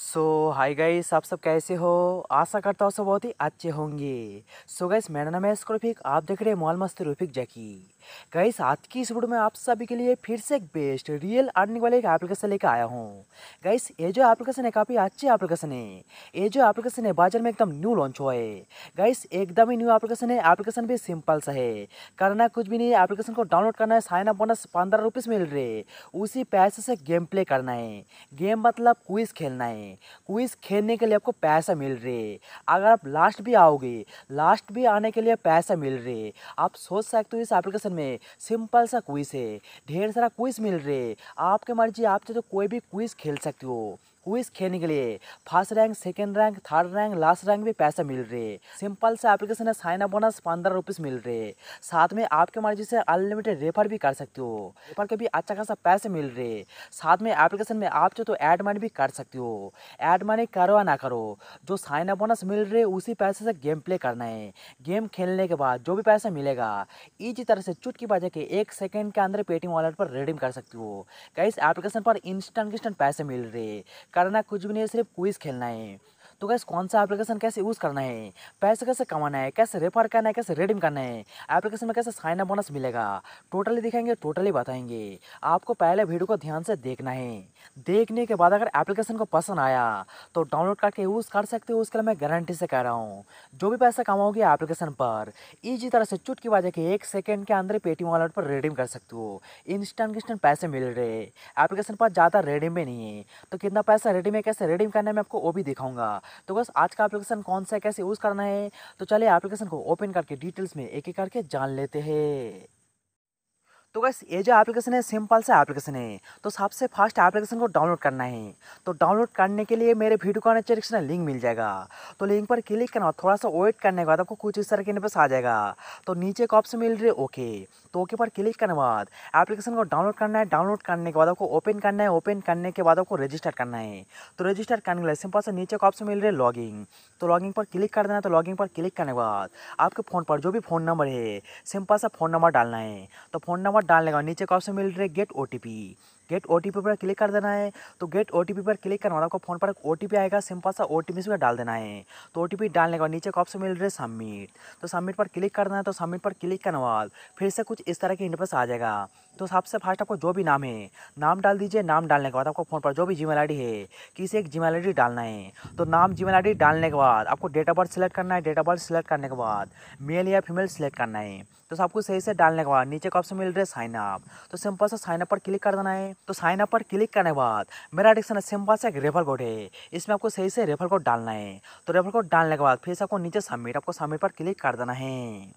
सो hi guys आप सब कैसे हो? आशा करता हूँ सब बहुत ही अच्छे होंगे। सो गाइस मेरा नाम है स्कोरफिक आप देख रहे हैं मॉल मस्त रूफिक जैकी गाइस आज की इस वीडियो में आप सभी के लिए फिर से एक बेस्ट रियल अर्निंग वाले एक एप्लीकेशन लेकर आया हूँ। गाइस ये जो एप्लीकेशन है, काफ़ी अच्छी एप्लीकेशन है। ये जो एप्लीकेशन है, बाज़ार में एकदम न्यू लॉन्च हुआ है। गाइस एकदम ही न्यू एप्लीकेशन है। एप्लीकेशन भी सिंपल सा है। करना कुछ भी नहीं है। एप्लीकेशन को डाउनलोड करना है। साइन अप बोनस पंद्रह रुपीज़ मिल रहे उसी पैसे से गेम प्ले करना है। गेम मतलब क्विज खेलना है। क्विज खेलने के लिए आपको पैसा मिल रहे। अगर आप लास्ट भी आओगे, लास्ट भी आने के लिए पैसा मिल रहे। आप सोच सकते हो इस एप्लीकेशन में सिंपल सा क्विज है, ढेर सारा क्विज मिल रहे। आपके मर्ज़ी, आप तो कोई भी क्विज खेल सकते हो। क्विज खेलने के लिए। First rank, second rank, third rank, last rank भी पैसा मिल रहे। सिंपल से एप्लीकेशन है, साइन अप बोनस, पंद्रह रुपीज़ मिल रहे। साथ में आपके मर्ज़ी से अनलिमिटेड रेफर भी कर सकते हो। रेफर के भी अच्छा खासा पैसे मिल रहे। साथ में एप्लीकेशन में आप जो तो ऐड मनी भी कर सकते हो। ऐड मनी करो या ना करो, जो साइन अप बोनस मिल रहे, उसी पैसे से गेम प्ले करना है। गेम खेलने के बाद जो भी पैसा मिलेगा इसी तरह से चुटकी बजा के एक सेकेंड के अंदर पेटीएम वॉलेट पर रिडीम कर सकते हो। कई एप्लीकेशन पर इंस्टेंट इंस्टेंट पैसे मिल रहे। करना कुछ भी नहीं है सिर्फ़ क्विज खेलना है। तो कैसे कौन सा एप्लीकेशन कैसे यूज़ करना है? पैसे कैसे कमाना है? कैसे रेफर करना है? कैसे रिडीम करना है? एप्लीकेशन में कैसे साइन अप बोनस मिलेगा? टोटली दिखाएँगे टोटली बताएँगे। आपको पहले वीडियो को ध्यान से देखना है। देखने के बाद अगर एप्लीकेशन को पसंद आया तो डाउनलोड करके यूज़ कर सकते हो, उसके लिए मैं गारंटी से कह रहा हूँ। जो भी पैसा कमाओगे एप्लीकेशन पर ईजी तरह से चुटकी बाजे के एक सेकेंड के अंदर पेटीएम वॉलेट पर रिडीम कर सकते हो। इंस्टेंट इंस्टेंट पैसे मिल रहे। एप्लीकेशन पर ज़्यादा रिडीम भी नहीं है। तो कितना पैसा रिडीम है, कैसे रिडीम करना मैं आपको वो भी दिखाऊँगा। तो बस आज का एप्लीकेशन कौन सा है, कैसे यूज़ करना है? तो चलिए एप्लीकेशन को ओपन करके डिटेल्स में एक एक करके जान लेते हैं। तो गैस ये जो एप्लीकेशन है सिंपल सा एप्लीकेशन है। तो सबसे फास्ट एप्लीकेशन को डाउनलोड करना है। तो डाउनलोड करने के लिए मेरे वीडियो का डिस्क्रिप्शन लिंक मिल जाएगा। तो लिंक पर क्लिक करना थोड़ा सा वेट करने के बाद आपको कुछ इस तरह के इंटरफेस आ जाएगा। तो नीचे का ऑप्शन मिल रही है ओके तो ओके पर क्लिक करने के बाद एप्लीकेशन को डाउनलोड करना है। डाउनलोड करने के बाद आपको ओपन करना है। ओपन करने के बाद आपको रजिस्टर करना है। तो रजिस्टर करने के लिए सिंपल से नीचे का ऑप्शन मिल रहा है लॉगिंग तो लॉगिंग पर क्लिक कर देना। है तो लॉगिंग पर क्लिक करने के बाद आपके फ़ोन पर जो भी फ़ोन नंबर है सिंपल सा फ़ोन नंबर डालना है। तो फ़ोन नंबर डालने का नीचे का ऑप्शन मिल रहा है गेट ओटीपी गेट ओटीपी पर क्लिक कर देना है। तो गेट ओटीपी पर क्लिक करना आपको फ़ोन पर एक ओटीपी आएगा, सिंपल सा ओ टी डाल देना है। तो ओटीपी डालने के बाद नीचे का ऑप्शन मिल रहा है सबमिट तो सबमिट पर क्लिक कर देना है तो सबमिट पर क्लिक करने बाद फिर से कुछ इस तरह के इंटरफेस आ जाएगा। तो सबसे फास्ट आपको जो भी नाम है, नाम डाल दीजिए। नाम डालने के बाद आपको फ़ोन पर जो भी जी मेल है, किसी एक जी मेल डालना है। तो नाम जी मेल डालने के बाद आपको डेट ऑफ़ बर्थ सेलेक्ट करना है। डेट ऑफ़ बर्थ सेलेक्ट करने के बाद मेल या फीमेल सेलेक्ट करना है। तो सब कुछ सही से डालने के बाद नीचे का ऑप्शन मिल रहा है साइन अप तो सिंपल से साइन अप पर क्लिक कर देना है। तो साइन अप पर क्लिक करने के बाद मेरा एडिक्शन सिंपल से एक रेफर कोड है। इसमें आपको सही से रेफर कोड डालना है। तो रेफर कोड डालने के बाद फिर से आपको नीचे सबमिट आपको सबमिट पर क्लिक कर देना है।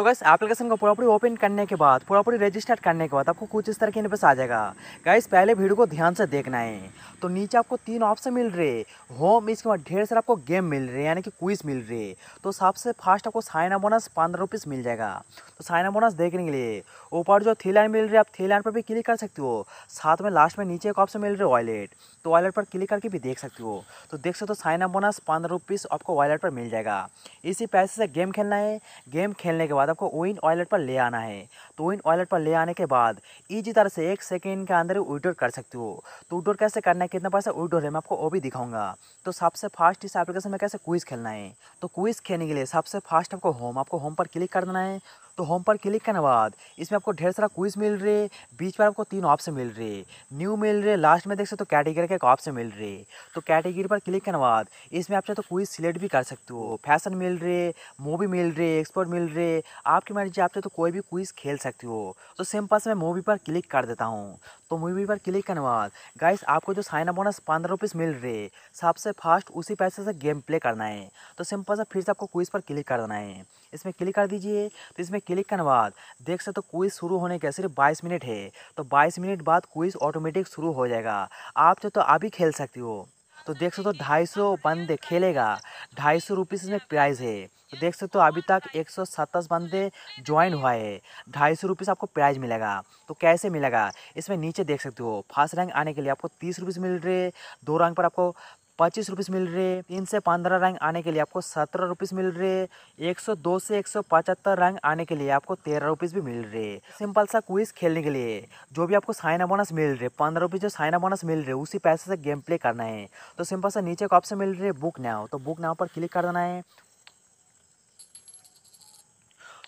तो गैस एप्लीकेशन को पूरा पूरी ओपन करने के बाद, पूरा पूरी रजिस्टर करने के बाद आपको कुछ इस तरह के इंटरफेस आ जाएगा। गैस पहले वीडियो को ध्यान से देखना है। तो नीचे आपको तीन ऑप्शन मिल रहे। होम इसके बाद ढेर सारे आपको गेम मिल रहे, यानी कि क्विज मिल रहे। तो सबसे फास्ट आपको साइना बोनस पंद्रह रुपीज़ मिल जाएगा। तो साइना बोनस देखने के लिए ऊपर जो थ्री लाइन मिल रही है आप थ्री लाइन पर भी क्लिक कर सकते हो। साथ में लास्ट में नीचे एक ऑप्शन मिल रहा है वॉलेट तो वॉलेट पर क्लिक करके भी देख सकते हो। तो देख सकते हो साइन बोनस पंद्रह रुपीज़ आपको वॉलेट पर मिल जाएगा। इसी पैसे से गेम खेलना है। गेम खेलने के बाद आपको विन ऑयलेट पर ले आना है। तो विन ऑयलेट पर ले आने के बाद ईजी तरह से एक सेकेंड के अंदर विड्रॉ कर सकते हो। तो विड्रॉ कैसे करना है? कितना पैसा विड्रॉ है? मैं आपको वो भी दिखाऊँगा। तो सबसे फास्ट इस एप्लीकेशन में कैसे क्विज खेलना है? तो क्विज खेलने के लिए सबसे फास्ट आपको होम आपको होम पर क्लिक कर देना है। तो होम पर क्लिक करने बाद इसमें आपको ढेर सारा क्विज मिल रहे, बीच पर आपको तीन ऑप्शन मिल रहे, न्यू मिल रहे, लास्ट में देख सकते हो तो कैटेगरी का एक ऑप्शन मिल रहे। तो कैटेगरी पर क्लिक करने बाद इसमें आप चाहे तो क्विज सिलेक्ट भी कर सकते हो, फ़ैशन मिल रहे, मूवी मिल रहे, एक्सपर्ट मिल रहे, आपकी मर्ज़ी आप चाहे तो कोई भी क्विज खेल सकते हो। तो सिंपल से मैं मूवी पर क्लिक कर देता हूँ। तो मूवी पर क्लिक करने बाद गाइस आपको जो साइन अप बोनस पंद्रह रुपीज़ मिल रहे, सबसे फास्ट उसी पैसे से गेम प्ले करना है। तो सिंपल सा फिर से आपको क्विज पर क्लिक करना है। इसमें क्लिक कर दीजिए। तो इसमें क्लिक करने बाद, देख सकते हो क्विज शुरू होने के सिर्फ़ बाईस मिनट है। तो बाईस मिनट बाद क्विज ऑटोमेटिक शुरू हो जाएगा। आप चाहे तो अभी खेल सकती हो। तो देख सकते हो ढाई सौ बंदे खेलेगा। ढाई सौ रुपीज़ में प्राइज़ है। तो देख सकते हो अभी तक एक सौ सत्ताईस बंदे ज्वाइन हुआ है। ढाई सौ रुपीज़ आपको प्राइज मिलेगा। तो कैसे मिलेगा? इसमें नीचे देख सकते हो। फ़र्स्ट रैंक आने के लिए आपको तीस रुपीज़ मिल रहे। दो रैंक पर आपको पच्चीस रुपीज़ मिल रहे तीन से पंद्रह रैंक आने के लिए आपको सत्रह रुपीस मिल रहे एक सौ दो से एक सौ पचहत्तर रैंक आने के लिए आपको तेरह रुपीज़ भी मिल रहे हैं। सिंपल सा क्विज खेलने के लिए जो भी आपको साइना बोनस मिल रहे पंद्रह रुपीज़ जो साइना बोनस मिल रहे उसी पैसे से गेम प्ले करना है। तो सिंपल सा नीचे का ऑप्शन मिल रहे बुक नाव तो बुक नाव पर क्लिक कर देना है।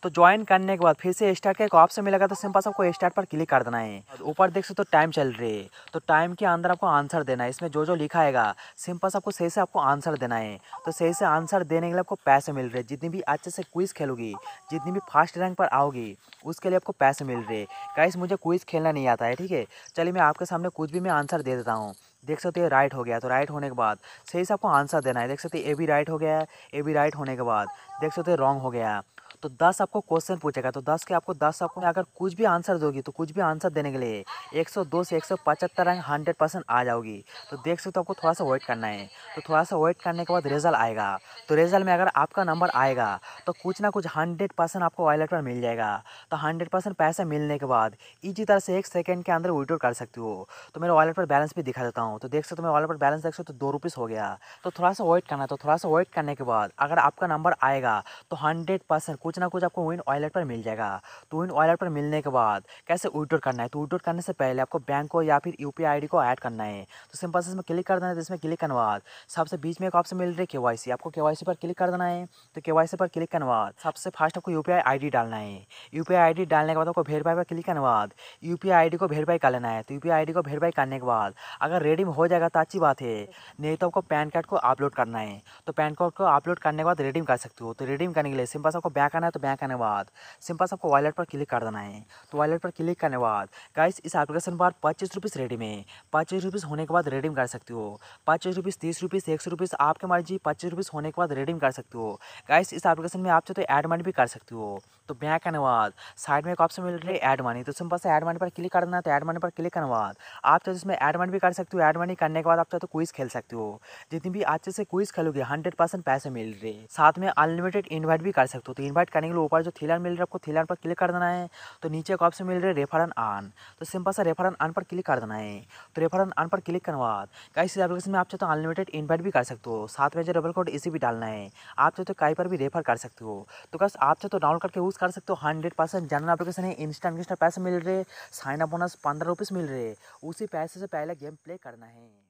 तो ज्वाइन करने के बाद फिर से स्टार्ट का एक ऑप्शन मिलेगा तो सिंपल आपको स्टार्ट पर क्लिक कर देना है। ऊपर देख सकते तो टाइम चल रही है। तो टाइम के अंदर आपको आंसर देना है। इसमें जो जो लिखा है सिंपल आपको सही से आपको आंसर देना है। तो सही से आंसर देने के लिए आपको पैसे मिल रहे जितनी भी अच्छे से क्विज खेलोगी, जितनी भी फास्ट रैंक पर आओगी, उसके लिए आपको पैसे मिल रहे गाइस मुझे क्विज खेलना नहीं आता है, ठीक है? चलिए मैं आपके सामने कुछ भी मैं आंसर दे देता हूँ। देख सकते हैं राइट हो गया। तो राइट होने के बाद सही से आपको आंसर देना है। देख सकते हैं ए भी राइट हो गया ए भी राइट होने के बाद देख सकते हैं रॉन्ग हो गया तो दस आपको क्वेश्चन पूछेगा तो दस के आपको दस आपको अगर कुछ भी आंसर दोगी तो कुछ भी आंसर देने के लिए एक सौ दो से एक सौ पचहत्तर रैंक हंड्रेड परसेंट आ जाओगी। तो देख सकते हो आपको थोड़ा सा वेट करना है। तो थोड़ा सा वेट करने के बाद रिज़ल्ट आएगा। तो रिज़ल्ट में अगर आपका नंबर आएगा तो कुछ ना कुछ हंड्रेड परसेंट आपको वॉलेट पर मिल जाएगा। तो हंड्रेड परसेंट पैसा मिलने के बाद इजी तरह से एक सेकेंड के अंदर विड्रॉ कर सकती हो। तो मेरे वॉलेट पर बैलेंस भी दिखा देता हूँ। तो देख सकते हो मेरे वॉलेट पर बैलेंस देख सकते तो दो रुपीज़ हो गया। तो थोड़ा सा वेट करना तो थोड़ा सा वेट करने के बाद अगर आपका नंबर आएगा तो हंड्रेड परसेंट कुछ ना कुछ आपको विन वॉलेट पर मिल जाएगा। तो विन वॉलेट पर मिलने के बाद कैसे विड्रॉ करना है? तो विड्रॉ करने से पहले आपको बैंक को या फिर यू पी को ऐड करना है। तो सिंपल से इसमें क्लिक कर देना है तो इसमें क्लिक करने बाद सबसे बीच में एक ऑप्शन मिल रही है के आपको के पर क्लिक कर देना है। तो के पर क्लिक करने बाद सबसे फास्ट आपको यू पी डालना है। यू पी डालने के बाद आपको वेरीफाई पर क्लिक करने बाद यू पी को वेरीफाई कर लेना है। तो यू पी को वेरीफाई करने के बाद अगर रेडी हो जाएगा तो अच्छी बात है। नहीं तो आपको पैन कार्ड को अपलोड करना है। तो पैन कार्ड को अपलोड करने के बाद रिडीम कर सकते हो। तो रिडीम करने के लिए सिंपल आपको बैक आना है तो बैंक आने बाद। सिंपल आपको वॉलेट पर क्लिक कर देना है। तो वॉलेट पर क्लिक करने बाद गाइस इस एप्लीकेशन पर पच्चीस रुपीज़ रेडी में। पच्चीस रुपीज़ होने के बाद रिडीम कर सकते हो। पच्चीस रुपीज़ तीस रुपीज़ एक सौ रुपीज़ आपके मर्ज़ी, पच्चीस रुपीज़ होने के बाद रिडीम कर सकते हो। गाइस इस एप्लीकेशन में आप चाहे तो ऐड मनी भी कर सकते हो। तो बैंक आने बाद साइड में एक ऑप्शन मिल रही है ऐड मनी तो सिंपल से ऐड मनी पर क्लिक करना है तो ऐड मनी पर क्लिक करने बाद, आप चाहे इसमें ऐड मनी भी कर सकते हो। ऐड मनी करने के बाद आप चाहे तो क्विज खेल सकते हो। जितनी भी अच्छे से क्विज खेलोगे हंड्रेड पैसे मिल रहे साथ में अनलिमिटेड इन्वाइट भी कर सकते हो। तो इन्वाइट करने के लिए ऊपर जो थीलर मिल रहा है, आपको थीलर पर क्लिक कर देना है। तो नीचे का ऑप्शन मिल रहा है रेफरन आन तो सिंपल सा रेफरन आन पर क्लिक कर देना है। तो रेफरन आन पर क्लिक करने बाद इस एप्लीकेशन में आप चाहते तो अनलिमिटेड इन्वाइट भी कर सकते हो। साथ में जो रेफर कोड इसी भी डालना है। आप चाहे तो कहीं पर भी रेफर कर सकते हो। तो बस आप चाहे तो डाउनलोड करके यूज़ कर सकते हो। हंड्रेड परसेंट जनरल एप्लीकेशन है। इंस्टा इंस्टेंट पैसे मिल रहे। साइन अप बोनस पंद्रह रुपीज़ मिल रहे। उसी पैसे से पहले गेम प्ले करना है।